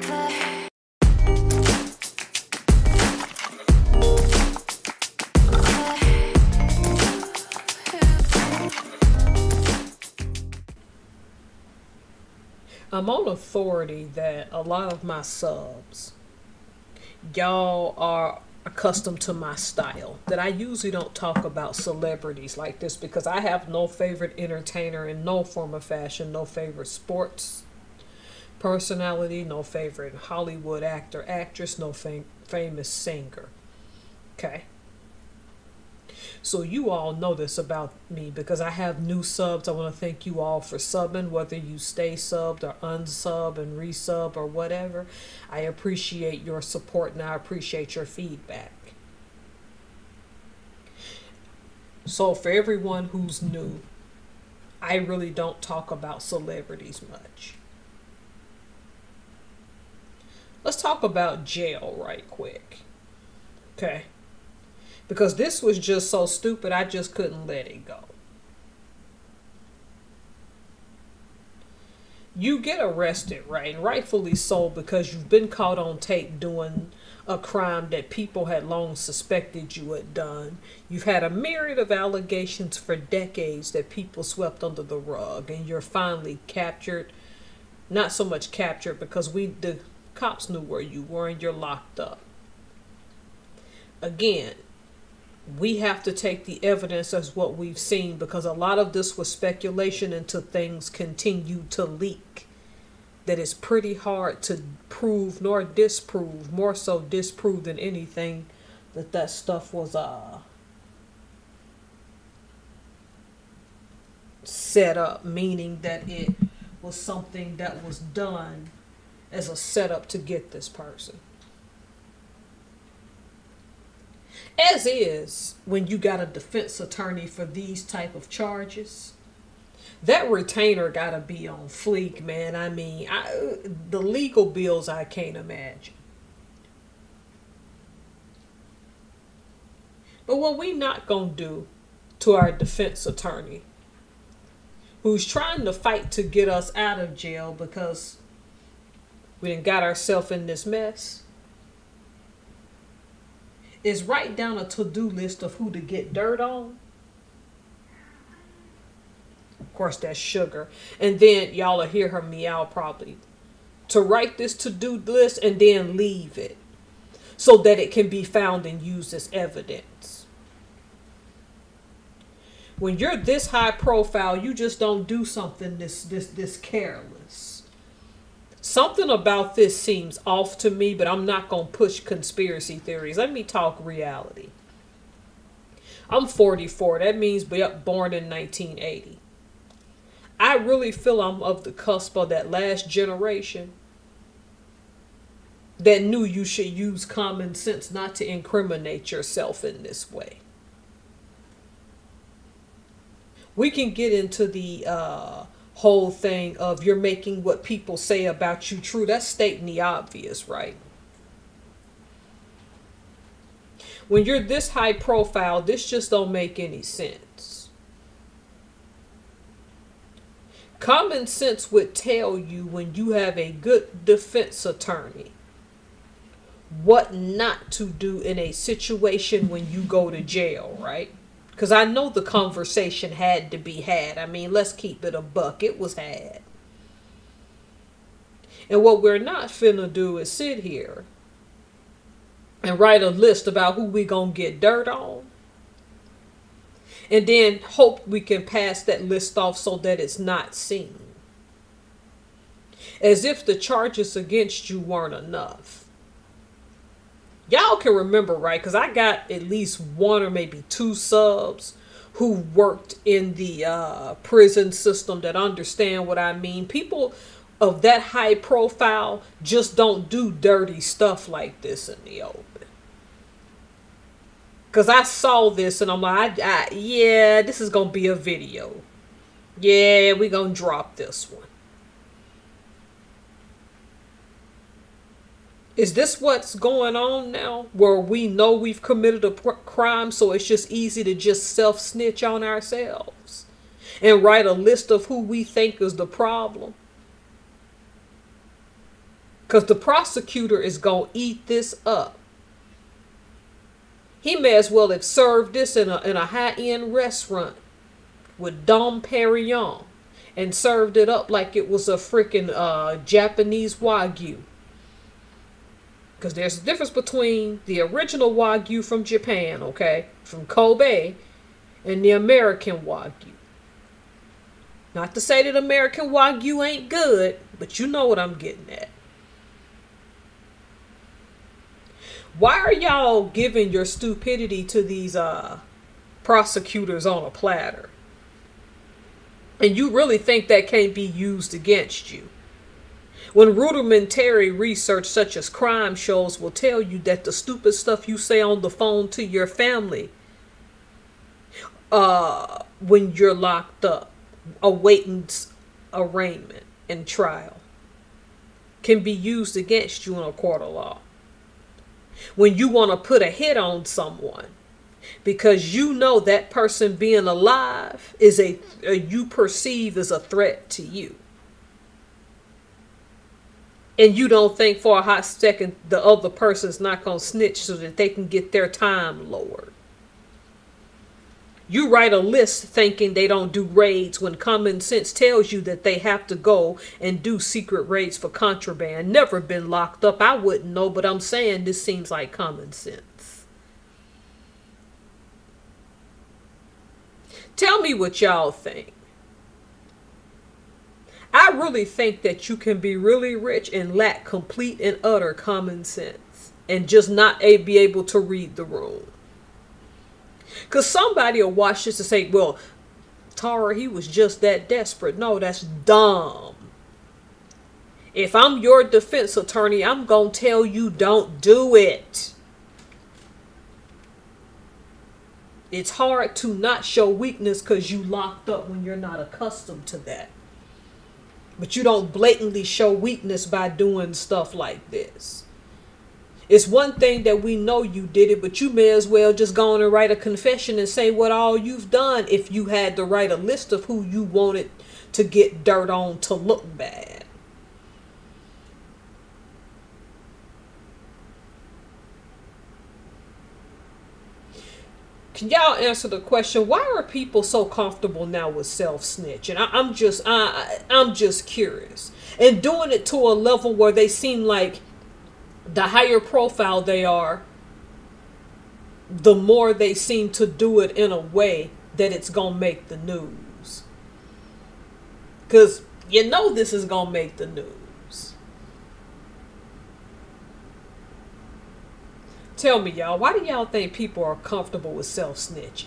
I'm on authority that a lot of my subs, y'all are accustomed to my style. That I usually don't talk about celebrities like this because I have no favorite entertainer in no form of fashion, no favorite sports personality, no favorite Hollywood actor, actress, no fam- famous singer. Okay. So you all know this about me because I have new subs. I want to thank you all for subbing, whether you stay subbed or unsub and resub or whatever. I appreciate your support and I appreciate your feedback. So for everyone who's new, I really don't talk about celebrities much. Let's talk about jail right quick. Okay because this was just so stupid, I just couldn't let it go. You get arrested, right? And rightfully so, because you've been caught on tape doing a crime that people had long suspected you had done. You've had a myriad of allegations for decades that people swept under the rug, and you're finally captured. Not so much captured because we the cops knew where you were and you're locked up. Again, we have to take the evidence as what we've seen because a lot of this was speculation until things continue to leak that is pretty hard to prove nor disprove more so disprove than anything that that stuff was uh set up meaning that it was something that was done as a setup to get this person. As is when you got a defense attorney for these type of charges. That retainer got to be on fleek man. I mean I, the legal bills i can't imagine. But what we not gonna do to our defense attorney who's trying to fight to get us out of jail because we didn't got ourselves in this mess is write down a to-do list of who to get dirt on. Of course, that's sugar. And then y'all will hear her meow probably. To write this to-do list and then leave it so that it can be found and used as evidence. When you're this high profile, you just don't do something this this this careless. Something about this seems off to me, but I'm not going to push conspiracy theories. Let me talk reality. I'm 44. That means born in 1980. I really feel I'm of the cusp of that last generation that knew you should use common sense not to incriminate yourself in this way. We can get into the uh, whole thing of you're making what people say about you true. That's stating the obvious, right? When you're this high profile, this just don't make any sense. Common sense would tell you when you have a good defense attorney what not to do in a situation when you go to jail, right? Because I know the conversation had to be had. I mean, let's keep it a buck. It was had. And what we're not finna do is sit here and write a list about who we gonna get dirt on. And then hope we can pass that list off so that it's not seen. As if the charges against you weren't enough y'all can remember, right? Because I got at least one or maybe two subs who worked in the uh, prison system that understand what I mean. People of that high profile just don't do dirty stuff like this in the open. Cause I saw this and I'm like, I, I, yeah, this is gonna be a video. Yeah, we gonna drop this one. Is this what's going on now? Where we know we've committed a crime, so it's just easy to just self snitch on ourselves and write a list of who we think is the problem? Because the prosecutor is going to eat this up. He may as well have served this in a, in a high end restaurant with Dom Perignon and served it up like it was a freaking uh, Japanese Wagyu. Because there's a difference between the original Wagyu from Japan, okay, from Kobe, and the American Wagyu. Not to say that American Wagyu ain't good, but you know what I'm getting at. Why are y'all giving your stupidity to these uh, prosecutors on a platter? And you really think that can't be used against you? When rudimentary research such as crime shows will tell you that the stupid stuff you say on the phone to your family uh, when you're locked up, awaiting arraignment and trial, can be used against you in a court of law. When you want to put a hit on someone because you know that person being alive is a, a you perceive as a threat to you and you don't think for a hot second the other person's not going to snitch so that they can get their time lowered. You write a list thinking they don't do raids when common sense tells you that they have to go and do secret raids for contraband. Never been locked up. I wouldn't know, but I'm saying this seems like common sense. Tell me what y'all think. I really think that you can be really rich and lack complete and utter common sense and just not be able to read the room. Because somebody will watch this and say, well, Taura, he was just that desperate. No, that's dumb. If I'm your defense attorney, I'm going to tell you don't do it. It's hard to not show weakness because you locked up when you're not accustomed to that. But you don't blatantly show weakness by doing stuff like this. It's one thing that we know you did it, but you may as well just go on and write a confession and say what all you've done if you had to write a list of who you wanted to get dirt on to look bad. Can y'all answer the question? Why are people so comfortable now with self snitching? I, I'm just, I, I'm just curious, and doing it to a level where they seem like the higher profile they are, the more they seem to do it in a way that it's gonna make the news. Cause you know this is gonna make the news. Tell me, y'all, why do y'all think people are comfortable with self snitching?